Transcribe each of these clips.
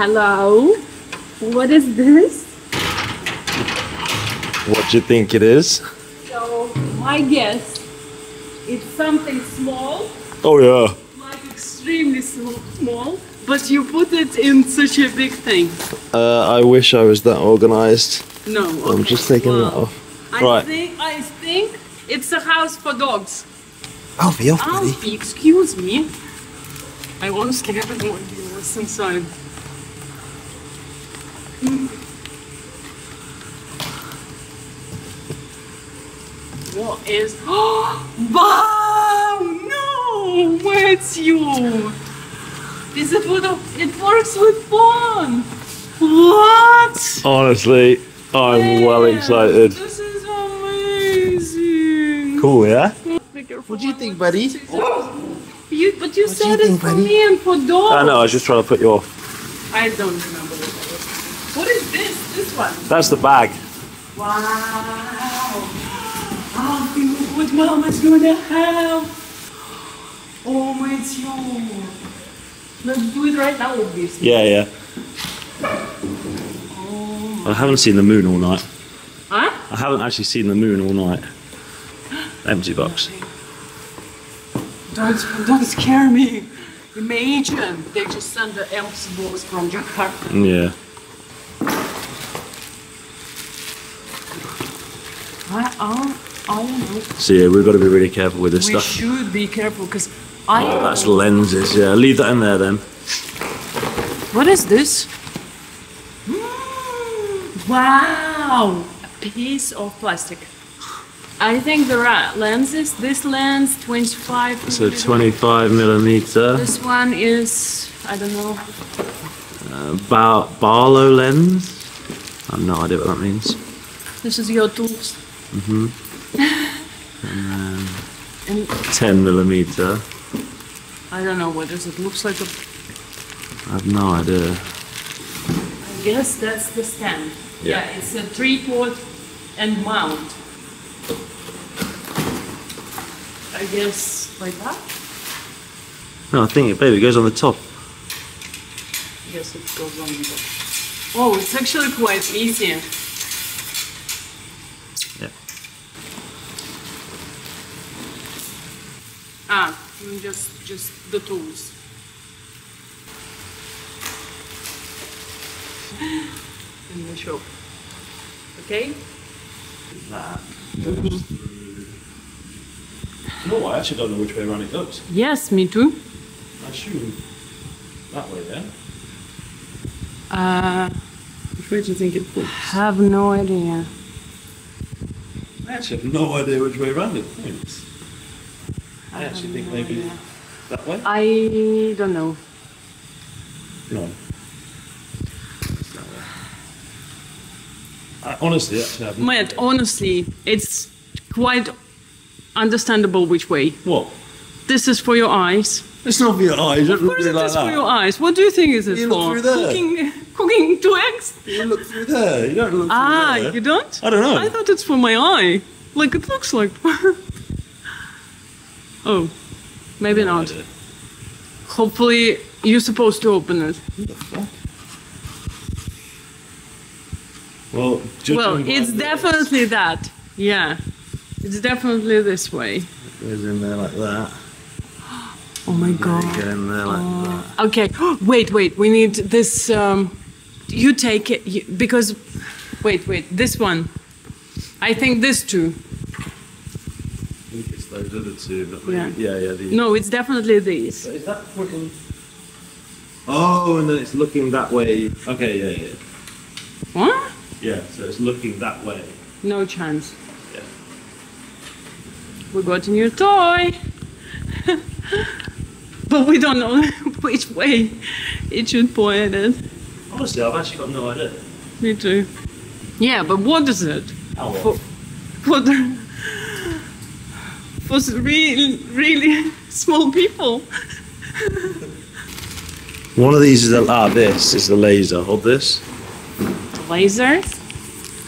Hello? What is this? What do you think it is? So, my guess, it's something small, Oh yeah. like extremely small, but you put it in such a big thing. Uh, I wish I was that organised. No, I'm just taking well, that off. I Right. think I think it's a house for dogs. Alfie, off, Alfie, excuse me. I honestly have no idea what's inside. What is? wow! No, it's you. Is it what? It works with phone. What? Honestly, I'm well excited. This is amazing. Cool, yeah? What do you think, buddy? You, but you do said you it's think, for buddy? me and for dogs. I know, I was just trying to put you off. I don't remember what that was. What is this? This one? That's the bag. Wow. Oh, look what mama's gonna have. Oh my god. Let's do it right now, obviously. Yeah, yeah. Oh. I haven't seen the moon all night. Huh? I haven't actually seen the moon all night. Empty box. Don't, don't scare me. Imagine they just sent the empty box from Jakarta. Yeah. I, I, I don't know. So yeah, we've got to be really careful with this We stuff. should be careful because I. Oh, that's lenses. Yeah, leave that in there then. What is this? Wow! A piece of plastic. I think there are lenses. This lens, 25. It's a millimeter. 25 millimeter This one is, I don't know. Uh, Bar- Barlow lens. I have no idea what that means. This is your tools. Mm-hmm. And 10 millimeter. I don't know what is it. Looks like a. I have no idea. I guess that's the stand. Yeah. yeah it's a tripod and mount. I guess like that. No, I think it, baby, it goes on the top. I guess it goes on the top. Oh, it's actually quite easy. Ah, mm, just just the tools. In the shop. Okay? That goes through. No, I actually don't know which way around it goes. Yes, me too. I assume that way, then. Uh, Which way do you think it points? have no idea. I actually have no idea which way around it points. I actually think maybe that way? I don't know. No. That way. I honestly actually Matt, honestly, it's quite understandable which way. What? This is for your eyes. It's not for your eyes. Of course it like is for your eyes. What do you think is it You for? look through there. Cooking, cooking two eggs? You look through there. You don't look Ah, through there. you don't? I don't know. I thought it's for my eye. Like it looks like. oh, maybe No not. idea. Hopefully, you're supposed to open it. Well, well, it's this, definitely that. Yeah, it's definitely this way. It goes in there like that. Oh my god. go in there like that. Okay, wait, wait. We need this. Um, you take it you, because. Wait, wait. This one. I think this too. I think it's those other two, but maybe, Yeah. yeah, yeah. The, No, it's definitely these. Is that fucking? Oh, and then it's looking that way. Okay, yeah, yeah, What? yeah. So it's looking that way. No chance. Yeah. We got a new toy. but we don't know which way it should point at. Honestly, I've actually got no idea. Me too. Yeah, but what is it? How For, for the, for really, really small people. One of these is the ah. This is the laser. Hold this. The laser?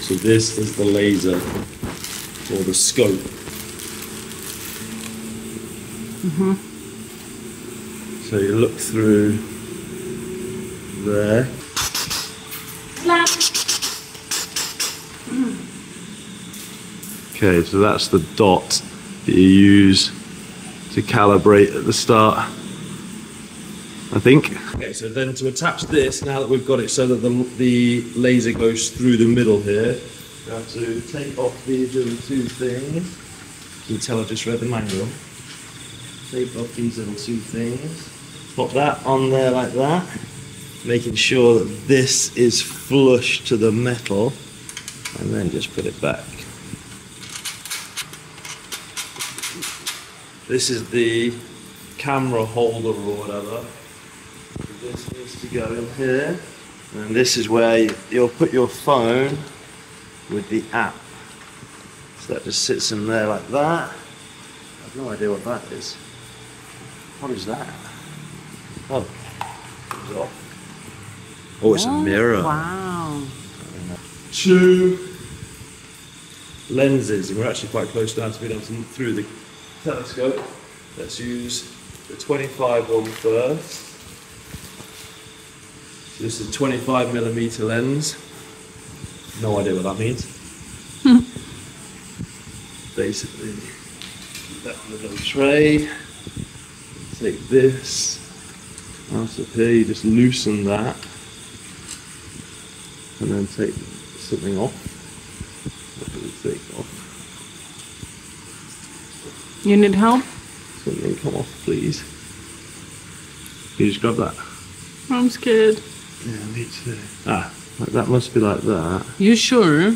So this is the laser or the scope. Mhm. So you look through there. Okay, so that's the dot that you use to calibrate at the start. I think. Okay, so then to attach this, now that we've got it so that the, the laser goes through the middle here, we have to take off these little two things. You can tell I just read the manual. Take off these little two things. Pop that on there like that, making sure that this is flush to the metal, and then just put it back. This is the camera holder or whatever. This needs to go in here, and this is where you- you'll put your phone with the app. So that just sits in there like that. I've no idea what that is. What is that? Oh, comes off. Oh, it's a mirror. Wow. Two lenses, and we're actually quite close now to being able to look through the telescope. Let's use the 25 one first. So this is a 25 millimeter lens. No idea what that means. Basically, that a little tray. Take this. Out of here, you just loosen that, and then take something off. What do we take off? You need help? Something come off, please. Can you just grab that? I'm scared. Yeah, me too. Ah, like that must be like that. You sure?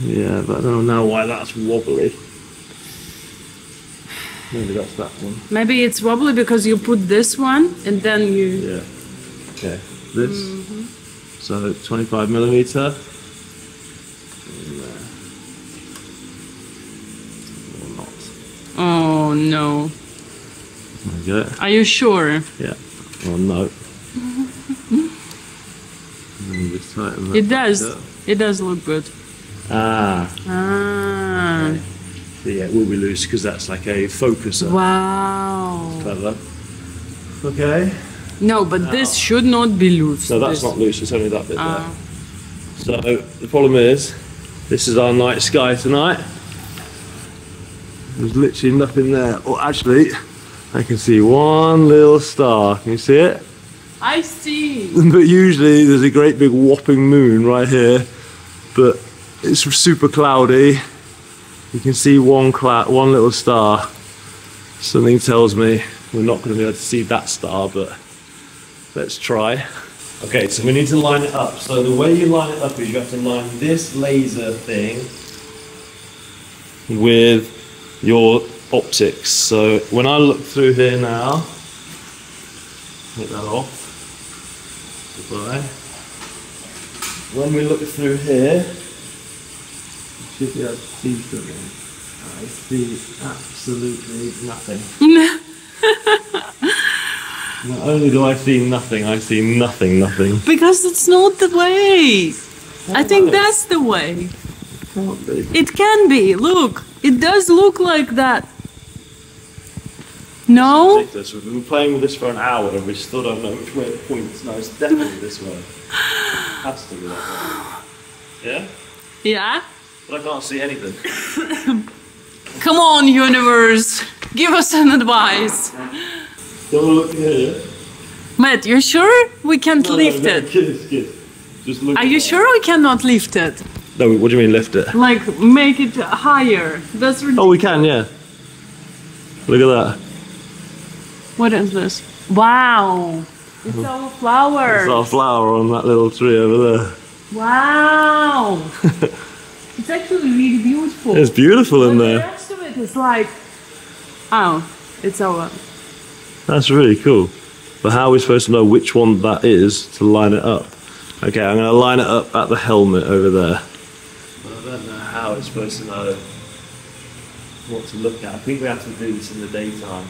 Yeah, but I don't know why that's wobbly. Maybe that's that one. Maybe it's wobbly because you put this one and then you. Yeah. Okay. This. So 25 millimeter. In there. Or not. Oh no. You. Are you sure? Yeah. Or no. And then just tighten that It does. up. It does look good. Ah. Ah. So yeah, it will be loose because that's like a focuser. Wow. Clever. Okay. No, but this should not be loose. No, that's This- not loose. It's only that bit Ah. there. So the problem is, this is our night sky tonight. There's literally nothing there. Oh, actually, I can see one little star. Can you see it? I see. But usually there's a great big whopping moon right here. But it's super cloudy. You can see one cloud, one little star. Something tells me we're not going to be able to see that star, but let's try. Okay, so we need to line it up. So the way you line it up is you have to line this laser thing with your optics. So when I look through here now, take that off. Goodbye. When we look through here, you should be able to see something. I see absolutely nothing. Not only do I see nothing, I see nothing, nothing. Because it's not the way. I think know. that's the way. Can't be. It can be. Look, it does look like that. No? Ridiculous. We've been playing with this for an hour and we still don't know which way it points. No, it's definitely this way. Has to be that way. Yeah? Yeah? But I can't see anything. Come on, universe. Give us an advice. Don't look here. Matt, you sure we can't No, no, lift no, it? Kiss, kiss. Just look Are you that. sure we cannot lift it? No, what do you mean lift it? Like, make it higher. That's ridiculous. Oh, we can, yeah. Look at that. What is this? Wow. It's all uh-huh. flower. There's our flower on that little tree over there. Wow. it's actually really beautiful. It's beautiful in But the there. rest of it is like, oh, it's over. That's really cool. But how are we supposed to know which one that is to line it up? Okay, I'm going to line it up at the helmet over there. I don't know how it's supposed to know what to look at. I think we have to do this in the daytime.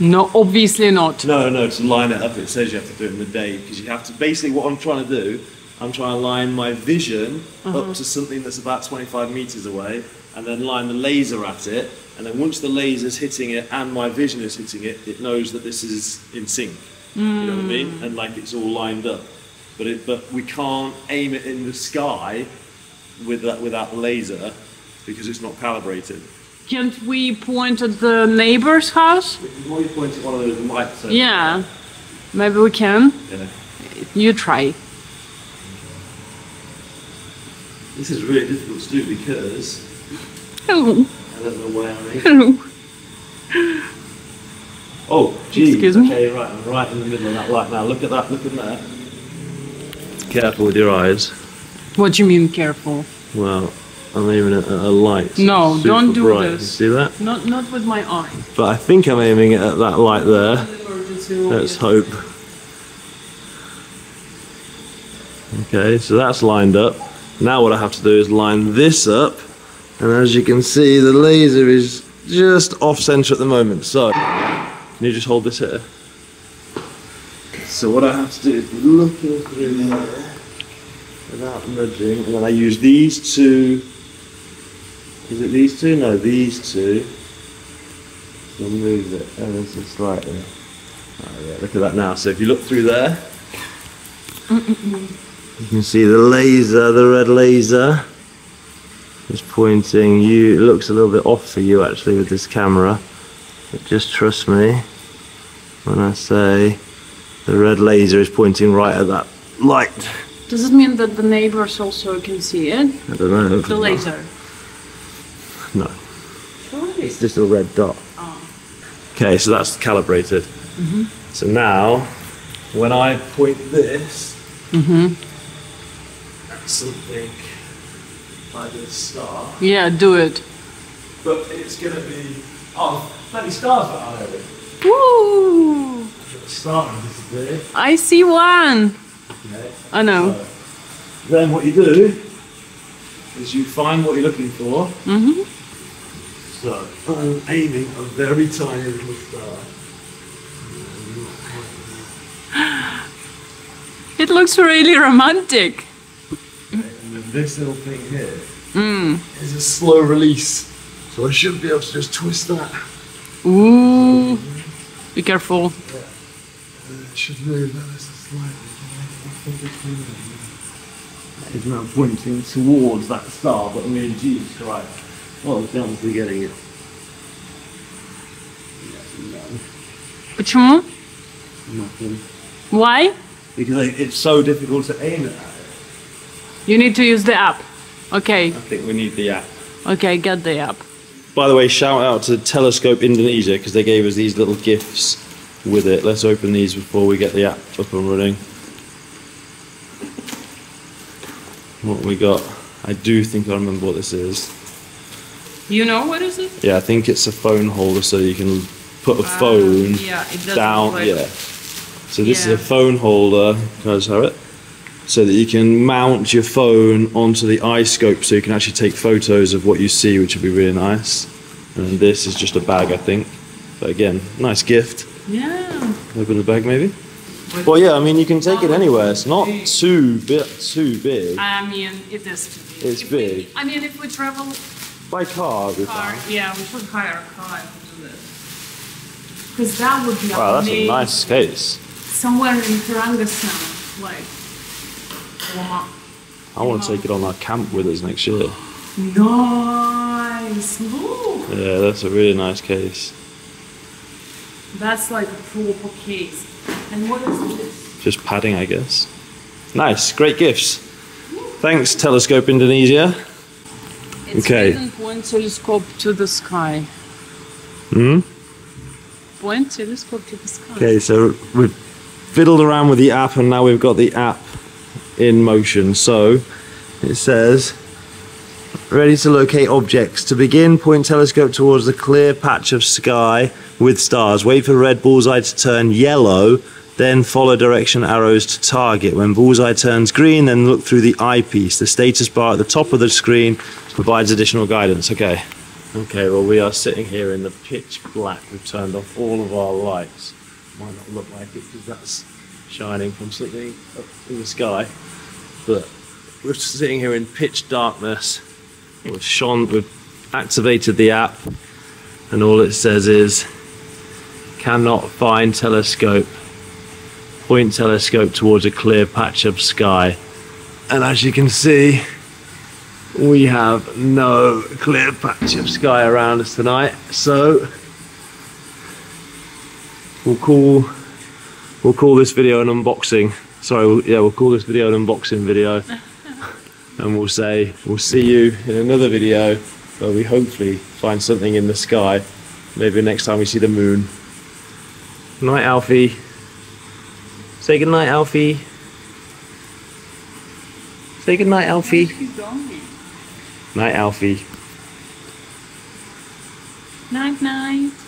No, obviously not. No, no, to line it up, it says you have to do it in the day because you have to. Basically, what I'm trying to do, I'm trying to line my vision up mm-hmm. to something that's about 25 meters away, and then line the laser at it. And then once the laser's hitting it and my vision is hitting it, it knows that this is in sync. You know what I mean? Mm. And like it's all lined up. but it, but we can't aim it in the sky with that without the laser because it's not calibrated. Can't we point at the neighbor's house? We can always point at one of those lights. Yeah, maybe we can. Yeah. You try. This is really difficult to do because Hello. I don't know where I'm aiming. Hello. Oh, geez. Excuse me? Okay, right, I'm right in the middle of that light now. Look at that, look at that. Careful with your eyes. What do you mean careful? Well, I'm aiming at a light. No, super don't do bright. this. See that? Not not with my eye. But I think I'm aiming it at that light there. Let's hope. Okay, so that's lined up. Now what I have to do is line this up. And as you can see, the laser is just off center at the moment. So, can you just hold this here? So what I have to do is be looking through there without nudging, and then I use these two. Is it these two? No, these two. So move it ever so slightly. Oh yeah, look at that now. So if you look through there, you can see the laser, the red laser, is pointing. You it looks a little bit off for you actually with this camera, but just trust me when I say the red laser is pointing right at that light. Does it mean that the neighbors also can see it? I don't know. The laser. No. It's just a red dot. Oh. Okay, so that's calibrated. Mm-hmm. So now, when I point this at something like this star, Yeah, do it. but it's going to be oh, plenty stars that are there. Woo! Star. I see one. I know. Then what you do is you find what you're looking for. Mm-hmm. So I'm aiming a very tiny little star. It looks really romantic. And then this little thing here is a slow release. So I should be able to just twist that. Ooh. Be careful. It should move ever so slightly. It's now pointing towards that star, but I mean, Jesus Christ. What a chance we're getting it. Почему? Nothing. Why? Because it's so difficult to aim at. You need to use the app. Okay. I think we need the app. Okay, get the app. By the way, shout out to Telescope Indonesia because they gave us these little gifts with it. Let's open these before we get the app up and running. What we got? I do think I remember what this is. You know what is it? Yeah, I think it's a phone holder so you can put a ah, phone yeah, it down. like- Yeah. So this is a phone holder. Can I just have it? So that you can mount your phone onto the iScope so you can actually take photos of what you see, which would be really nice. And this is just a bag, I think. But again, nice gift. Yeah. Open the bag, maybe. Well, yeah. I mean, you can take it anywhere. It's not too big. too big. I mean, it is. big. It's If we- big. I mean, if we travel By car, we car, yeah, we should hire a car to do this. Because that would be Wow, that's a nice case. Somewhere in Karangasem, like. Wow. I want to take it on our camp with us next year. Nice. Look. Yeah, that's a really nice case. That's like a proper case. And what is this? Just padding, I guess. Nice, great gifts. Thanks, Telescope Indonesia. It's Okay. telescope to the sky. Hmm? Point telescope to the sky. Okay, so we've fiddled around with the app and now we've got the app in motion. So it says, ready to locate objects. To begin, point telescope towards the clear patch of sky with stars. Wait for red bullseye to turn yellow, then follow direction arrows to target. When bullseye turns green, then look through the eyepiece. The status bar at the top of the screen provides additional guidance. Okay. Okay, well, we are sitting here in the pitch black. We've turned off all of our lights. Might not look like it because that's shining from something up in the sky. But we're sitting here in pitch darkness. We've we've activated the app, and all it says is cannot find telescope. point telescope towards a clear patch of sky. And as you can see, we have no clear patch of sky around us tonight. So we'll call we'll call this video an unboxing. Sorry, yeah, we'll call this video an unboxing video. and we'll say we'll see you in another video where we hopefully find something in the sky. Maybe next time we see the moon. Night, Alfie. Say good night, Alfie. Say good night, Alfie. Night, Alfie. Night night.